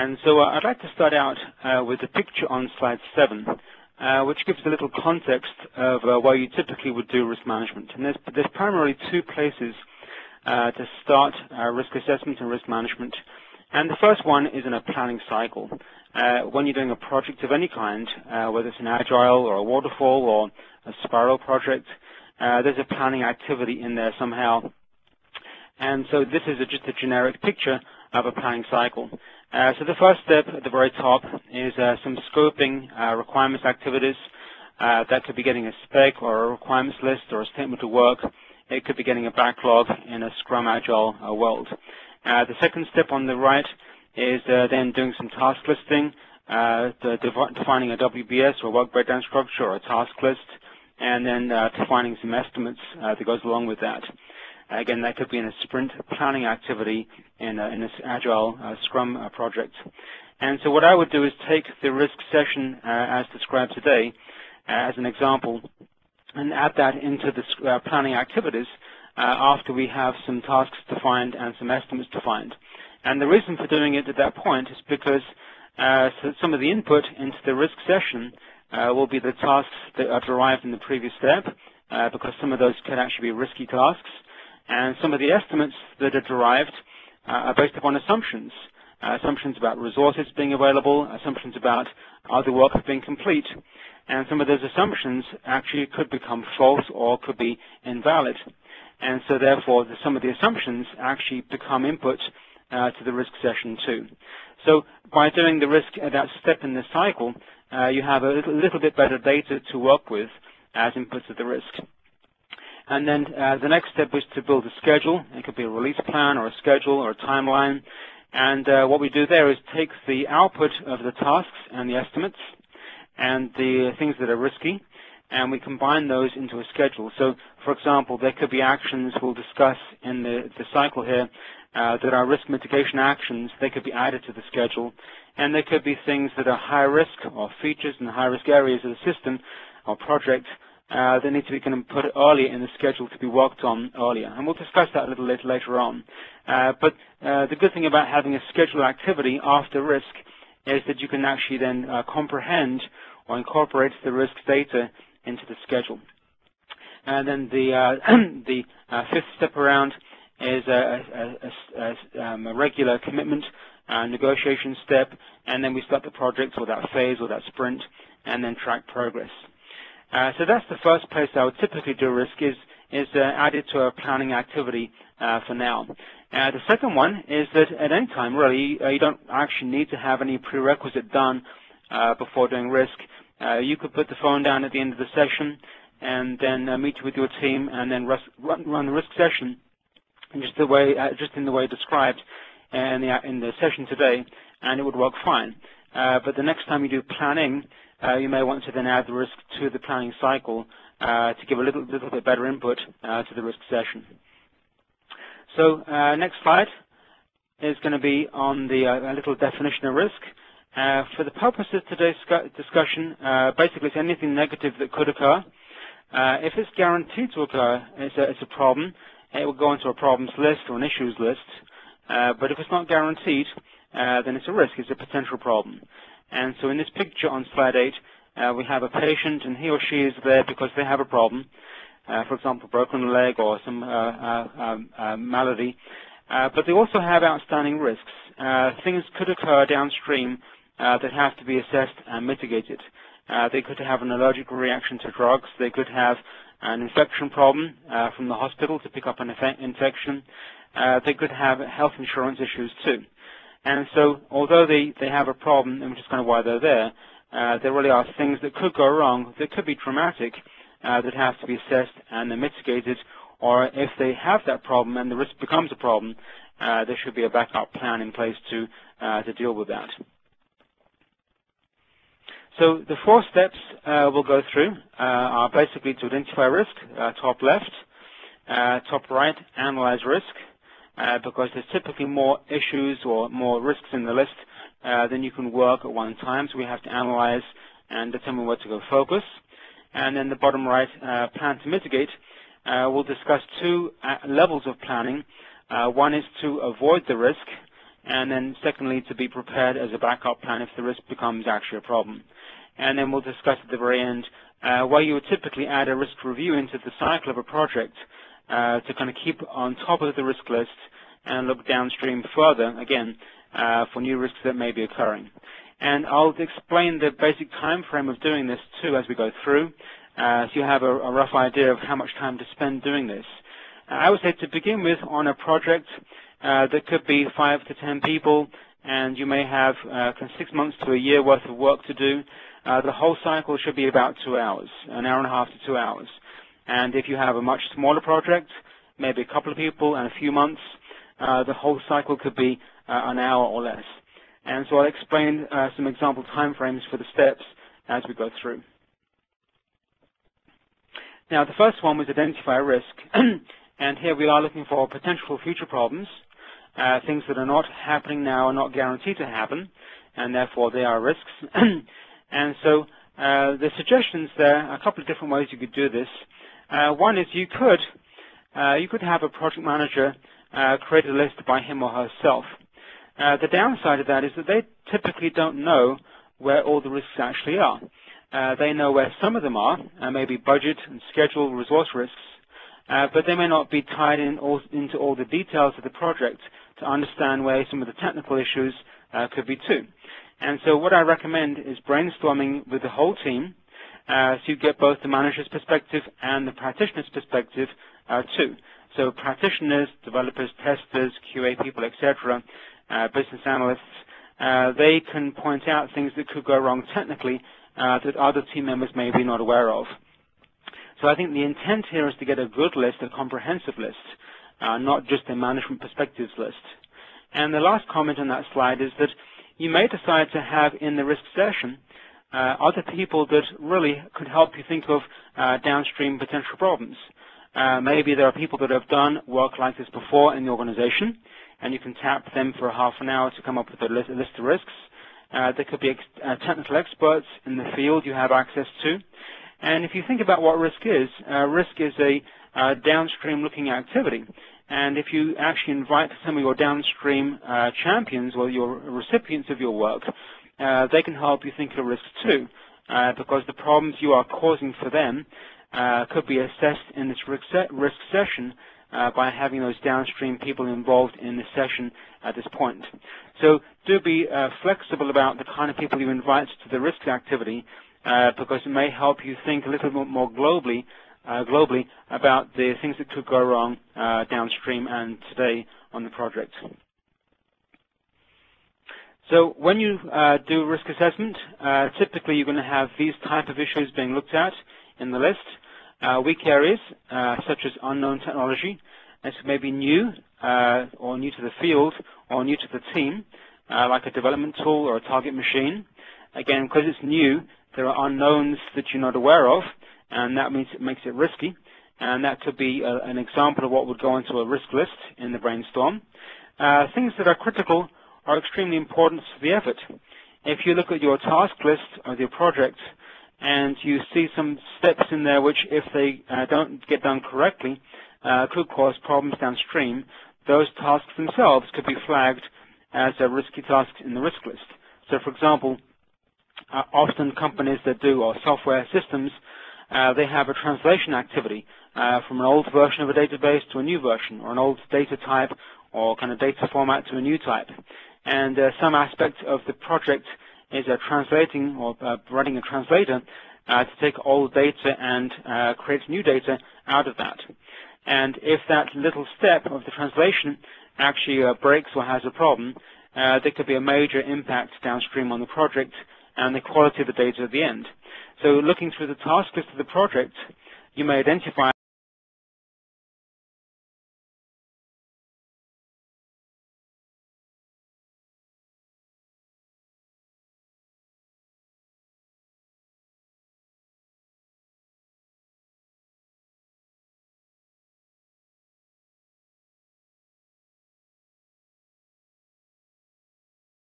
And so uh, I'd like to start out uh, with a picture on slide 7, uh, which gives a little context of uh, where you typically would do risk management. And there's, there's primarily two places uh, to start uh, risk assessment and risk management. And the first one is in a planning cycle. when you're doing a project of any kind, whether it's an agile or a waterfall or a spiral project, there's a planning activity in there somehow. And so this is a, just a generic picture of a planning cycle. Uh, so the first step at the very top is uh, some scoping uh, requirements activities. Uh, that could be getting a spec or a requirements list or a statement of work. It could be getting a backlog in a Scrum Agile uh, world. Uh, the second step on the right is then doing some task listing, defining a WBS or work breakdown structure or a task list, and then defining some estimates that goes along with that. Again, that could be in a sprint planning activity in, a, in this agile uh, Scrum uh, project. And so what I would do is take the risk session uh, as described today uh, as an example and add that into the uh, planning activities uh, after we have some tasks defined and some estimates defined. And the reason for doing it at that point is because so some of the input into the risk session will be the tasks that are derived in the previous step, because some of those can actually be risky tasks. And some of the estimates that are derived uh, are based upon assumptions. Uh, assumptions about resources being available, assumptions about other work being complete. And some of those assumptions actually could become false or could be invalid. And so therefore, the, some of the assumptions actually become input uh, to the risk session too. So by doing the risk at that step in the cycle, uh, you have a little, little, bit better data to work with as inputs of the risk. And then uh, the next step is to build a schedule. It could be a release plan or a schedule or a timeline. And uh, what we do there is take the output of the tasks and the estimates and the things that are risky, and we combine those into a schedule. So, for example, there could be actions we'll discuss in the, the cycle here uh, that are risk mitigation actions. They could be added to the schedule. And there could be things that are high risk or features in high risk areas of the system or project uh, they need to be kind of put earlier in the schedule to be worked on earlier. And we'll discuss that a little later, later on. Uh, but uh, the good thing about having a scheduled activity after risk is that you can actually then uh, comprehend or incorporate the risk data into the schedule. And then the, uh, the uh, fifth step around is a, a, a, um, a regular commitment negotiation step, and then we start the project or that phase or that sprint, and then track progress. Uh, so that's the first place I would typically do risk is, is uh, added to a planning activity uh, for now. Uh, the second one is that at any time, really, uh, you don't actually need to have any prerequisite done uh, before doing risk. you could put the phone down at the end of the session and then meet with your team and then run, run the risk session just the way, just in the way described in the, in the session today, and it would work fine. But the next time you do planning, uh, you may want to then add the risk to the planning cycle uh, to give a little, little bit better input uh, to the risk session. So uh, next slide is going to be on the uh, little definition of risk. Uh, for the purpose of today's discussion, basically it's anything negative that could occur. if it's guaranteed to occur, it's a, it's a, problem. It will go into a problems list or an issues list. but if it's not guaranteed, then it's a risk. It's a potential problem. And so in this picture on slide 8, uh, we have a patient and he or she is there because they have a problem, uh, for example, broken leg or some uh, uh um, uh, malady. Uh, but they also have outstanding risks. things could occur downstream that have to be assessed and mitigated. they could have an allergic reaction to drugs. They could have an infection problem from the hospital to pick up an infection. they could have health insurance issues too. And so although they, they have a problem, which is kind of why they're there, uh, there really are things that could go wrong that could be traumatic uh, that have to be assessed and then mitigated, or if they have that problem and the risk becomes a problem, uh, there should be a backup plan in place to, uh, to deal with that. So the four steps uh, we'll go through uh, are basically to identify risk, top left, top right, analyze risk, uh, because there's typically more issues or more risks in the list uh, than you can work at one time. So we have to analyze and determine where to go focus. And then the bottom right, uh, plan to mitigate. Uh, we'll discuss two uh, levels of planning. One is to avoid the risk, and then secondly, to be prepared as a backup plan if the risk becomes actually a problem. And then we'll discuss at the very end uh, where you would typically add a risk review into the cycle of a project to kind of keep on top of the risk list and look downstream further, again, uh, for new risks that may be occurring. And I'll explain the basic time frame of doing this too as we go through, uh, so you have a, a, rough idea of how much time to spend doing this. Uh, I would say to begin with on a project uh, that could be five to ten people, and you may have uh, six months to a year worth of work to do. Uh, the whole cycle should be about two hours, an hour and a half to two hours. And if you have a much smaller project, maybe a couple of people and a few months, uh, the whole cycle could be uh, an hour or less. And so I'll explain uh, some example timeframes for the steps as we go through. Now, the first one was identify a risk. and here we are looking for potential future problems, uh, things that are not happening now are not guaranteed to happen, and therefore they are risks. and so uh, the suggestions there, a couple of different ways you could do this. Uh, one is you could uh, you could have a project manager uh, create a list by him or herself. Uh, the downside of that is that they typically don't know where all the risks actually are. Uh, they know where some of them are, uh, maybe budget and schedule resource risks, uh, but they may not be tied in all, into all the details of the project to understand where some of the technical issues uh, could be too. And so what I recommend is brainstorming with the whole team so you get both the manager's perspective and the practitioner's perspective uh, too. So practitioners, developers, testers, QA people, etc., uh, business analysts, uh, they can point out things that could go wrong technically uh, that other team members may be not aware of. So I think the intent here is to get a good list, a comprehensive list, uh, not just a management perspectives list. And the last comment on that slide is that you may decide to have in the risk session uh, other people that really could help you think of uh, downstream potential problems. Uh, maybe there are people that have done work like this before in the organization, and you can tap them for half an hour to come up with a list, a list of risks. Uh, there could be ex uh, technical experts in the field you have access to. And if you think about what risk is, uh, risk is a uh, downstream looking activity. And if you actually invite some of your downstream uh, champions or your recipients of your work, uh, they can help you think of risks too, uh, because the problems you are causing for them uh, could be assessed in this risk, risk session uh, by having those downstream people involved in the session at this point. So do be uh, flexible about the kind of people you invite to the risk activity uh, because it may help you think a little bit more globally uh, globally about the things that could go wrong uh, downstream and today on the project. So when you uh, do risk assessment, typically you're going to have these type of issues being looked at in the list. Uh, weak areas, uh, such as unknown technology, this may be new uh, or new to the field or new to the team, uh, like a development tool or a target machine. Again, because it's new, there are unknowns that you're not aware of, and that means it makes it risky. And that could be a, an example of what would go into a risk list in the brainstorm. Uh, things that are critical are extremely important to the effort. If you look at your task list of your project, and you see some steps in there which, if they uh, don't get done correctly, uh, could cause problems downstream. Those tasks themselves could be flagged as a risky task in the risk list. So, for example, uh, often companies that do or software systems, uh, they have a translation activity uh, from an old version of a database to a new version, or an old data type or kind of data format to a new type. And uh, some aspect of the project is uh, translating or uh, running a translator to take old data and create new data out of that. And if that little step of the translation actually breaks or has a problem, there could be a major impact downstream on the project and the quality of the data at the end. So looking through the task list of the project, you may identify